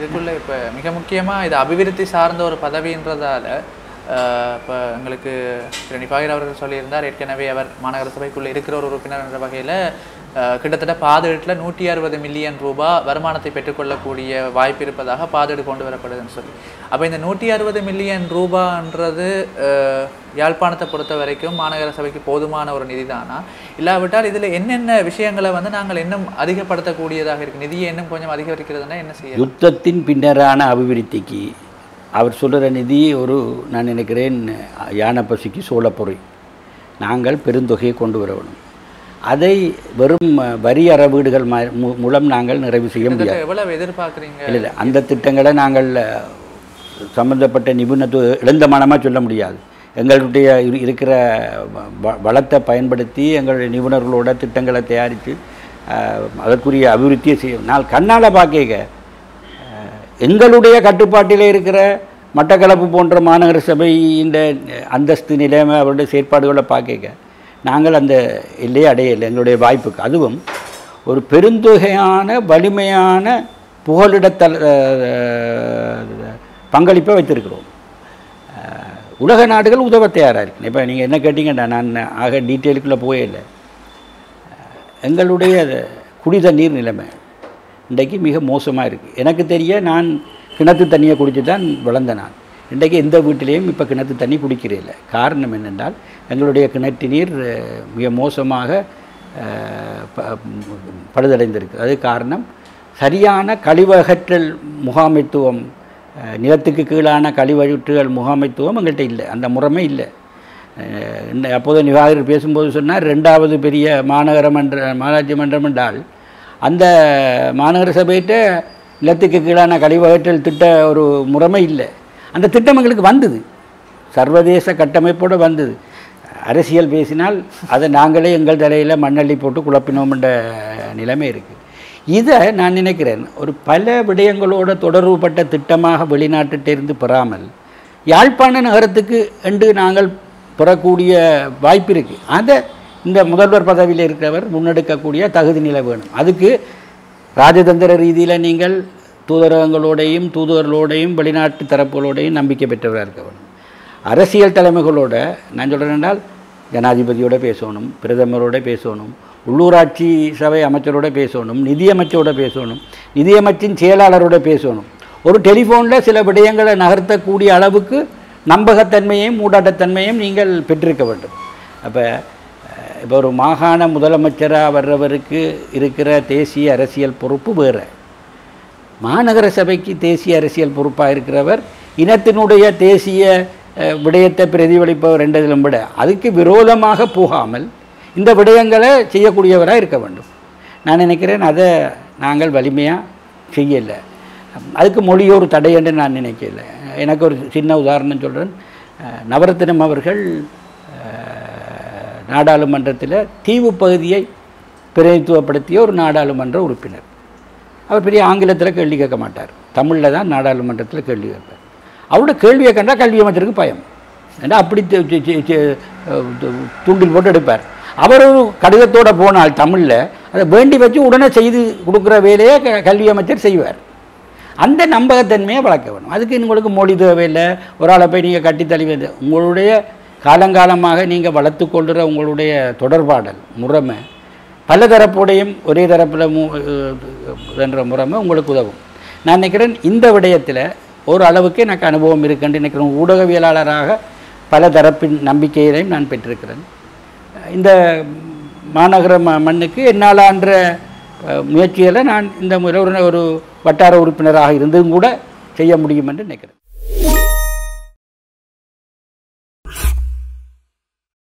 இதுக்குள்ளே இப்போ மிக முக்கியமாக இது அபிவிருத்தி சார்ந்த ஒரு பதவின்றதால இப்போ எங்களுக்கு திரு நிபாகர் அவர்கள் சொல்லியிருந்தார். ஏற்கனவே அவர் மாநகர சபைக்குள்ளே இருக்கிற ஒரு உறுப்பினர் என்ற வகையில் கிட்டத்தட்ட பாதேட்டில் நூற்றி அறுபது மில்லியன் ரூபாய் வருமானத்தை பெற்றுக்கொள்ளக்கூடிய வாய்ப்பு இருப்பதாக பாதேடு கொண்டு வரப்படுதுன்னு சொல்லி. அப்போ இந்த நூற்றி அறுபது மில்லியன் ரூபான்றது யாழ்ப்பாணத்தை பொறுத்த வரைக்கும் மாநகர சபைக்கு போதுமான ஒரு நிதி தானா இல்லாவிட்டால் இதில் என்னென்ன விஷயங்களை வந்து நாங்கள் இன்னும் அதிகப்படுத்தக்கூடியதாக இருக்குது நிதியை இன்னும் கொஞ்சம் அதிகரிக்கிறதுனா என்ன செய்யும் யுத்தத்தின் பின்னரான அபிவிருத்திக்கு அவர் சொல்கிற நிதி ஒரு நான் நினைக்கிறேன் யானை பசிக்கு சோளப்பொறி நாங்கள் பெருந்தொகையை கொண்டு வர வேணும் அதை வெறும் வரி அறவீடுகள் மூலம் நாங்கள் நிறைவு செய்ய முடியாது. எவ்வளவு எதிர்பார்க்குறீங்க? இல்லை இல்லை அந்த திட்டங்களை நாங்கள் அஹ், சம்பந்தப்பட்ட நிபுணத்துவ இழந்த மனமாக சொல்ல முடியாது. எங்களுடைய இரு- இருக்கிற வளத்தை பயன்படுத்தி எங்களுடைய நிபுணர்களோட திட்டங்களை தயாரித்து அதற்குரிய அபிவிருத்தியை செய்யும் நான் கண்ணால் பார்க்க எங்களுடைய கட்டுப்பாட்டிலே இருக்கிற மட்டக்களப்பு போன்ற மாநகர சபை இந்த அந்தஸ்து நிலைமை அவருடைய செயற்பாடுகளை பார்க்க நாங்கள் அந்த எல்லையை அடையலை எங்களுடைய வாய்ப்புக்கு. அதுவும் ஒரு பெருந்தொகையான வலிமையான புகலிடத்தல் பங்களிப்பை வைத்திருக்கிறோம். உலக நாடுகள் உதவ தயாராக இருக்கு. இப்போ நீங்கள் என்ன கேட்டீங்கன்னா நான் ஆக டீட்டெயிலுக்குள்ளே போயே இல்லை. எங்களுடைய குடித நீர் நிலைமை இன்றைக்கு மிக மோசமாக இருக்குது எனக்கு தெரிய நான் கிணத்து தண்ணியை குடித்து தான் வளர்ந்த நான். இன்றைக்கு எந்த வீட்டிலையும் இப்போ கிணத்து தண்ணி குடிக்கிறதில்ல காரணம் என்னென்றால் எங்களுடைய கிணற்று நீர் மிக மோசமாக ப- பழுதடைந்திருக்கு. அது காரணம் சரியான கழிவகற்றல் முகாமைத்துவம் நிலத்துக்கு கீழான கழிவகற்றுகள் முகாமைத்துவம் எங்கள்கிட்ட இல்லை. அந்த முறைமை இல்லை. இந்த அப்போது நிவாகர் பேசும்போது சொன்னால் ரெண்டாவது பெரிய மாநகர மன்ற மாநகராட்சி மன்றம் என்றால் அந்த மாநகர சபையிட்ட நிலத்துக்கு கீழான கழிவகற்றல் திட்ட ஒரு முறைமை இல்லை. அந்த திட்டம் எங்களுக்கு வந்தது. சர்வதேச கட்டமைப்போடு வந்தது. அரசியல் பேசினால் அதை நாங்களே எங்கள் தலையில் மண்ணள்ளி போட்டு குழப்பினோம்ன்ற நிலைமை இருக்குது இதை நான் நினைக்கிறேன் ஒரு பல விடயங்களோட தொடர்புபட்ட திட்டமாக வெளிநாட்டிலிருந்து பெறாமல் யாழ்ப்பாண நகரத்துக்கு என்று நாங்கள் பெறக்கூடிய வாய்ப்பு இருக்குது அதை இந்த முதல்வர் பதவியில் இருக்கிறவர் முன்னெடுக்கக்கூடிய தகுதி நிலை வேணும். அதுக்கு ராஜதந்திர ரீதியில் நீங்கள் தூதரகங்களோடையும் தூதுவர்களோடையும் வெளிநாட்டு தரப்புகளோடையும் நம்பிக்கை பெற்றவராக இருக்க வேணும் அரசியல் தலைமைகளோட நான் சொல்கிறேன் என்றால் ஜனாதிபதியோட பேசணும் பிரதமரோட பேசணும் உள்ளூராட்சி சபை அமைச்சரோட பேசணும் நிதியமைச்சரோட பேசணும் நிதியமைச்சின் செயலாளரோட பேசணும். ஒரு டெலிஃபோனில் சில விடயங்களை நகர்த்தக்கூடிய அளவுக்கு நம்பகத்தன்மையையும் மூடாட்டத்தன்மையும் நீங்கள் பெற்றிருக்க வேண்டும். அப்போ இப்போ ஒரு மாகாண முதலமைச்சராக வர்றவருக்கு இருக்கிற தேசிய அரசியல் பொறுப்பு வேறு. மாநகர சபைக்கு தேசிய அரசியல் பொறுப்பாக இருக்கிறவர் இனத்தினுடைய தேசிய விடயத்தை பிரதிபலிப்பவர் என்றதிலும் விட அதுக்கு விரோதமாக போகாமல் இந்த விடயங்களை செய்யக்கூடியவராக இருக்க வேண்டும். நான் நினைக்கிறேன் அதை நாங்கள் வலிமையாக செய்யலை. அதுக்கு மொழி ஒரு தடை என்று நான் நினைக்கல. எனக்கு ஒரு சின்ன உதாரணம் சொல்கிறேன் நவரத்தினம் அவர்கள் நாடாளுமன்றத்தில் தீவு பகுதியை பிரதித்துவப்படுத்திய ஒரு நாடாளுமன்ற உறுப்பினர். அவர் பெரிய ஆங்கிலத்தில் கேள்வி கேட்க மாட்டார். தமிழில் தான் நாடாளுமன்றத்தில் கேள்வி கேட்பார். அவரோட கேள்வியை கண்டால் கல்வி அமைச்சருக்கு பயம். ஏன்னா அப்படி து- தூண்டில் போட்டு எடுப்பார். அவர் ஒரு கடிதத்தோடு போனால் தமிழில் அதை வேண்டி வச்சு உடனே செய்து கொடுக்குற வேலையை க- கல்வி அமைச்சர் செய்வார். அந்த நம்பகத்தன்மையை வளர்க்க வேணும் அதுக்கு உங்களுக்கு மொழி தேவையில்லை. ஒரு ஆளை போய் நீங்கள் கட்டி தழுவி உங்களுடைய காலங்காலமாக நீங்கள் வளர்த்து கொள்கிற உங்களுடைய தொடர்பாடல் முறைமை பல தரப்போடையும் ஒரே தரப்பில் என்ற முறைமை உங்களுக்கு உதவும். நான் நினைக்கிறேன் இந்த விடயத்தில் ஒரு அளவுக்கு எனக்கு அனுபவம் இருக்குன்னு நினைக்கிறேன். ஊடகவியலாளராக பல தரப்பின் நம்பிக்கையிலையும் நான் பெற்றிருக்கிறேன். இந்த மாநகர ம மண்ணுக்கு என்னாலான்ற முயற்சிகளை நான் இந்த முறை ஒரு ஒரு வட்டார உறுப்பினராக இருந்தும் கூட செய்ய முடியும் என்று நினைக்கிறேன்.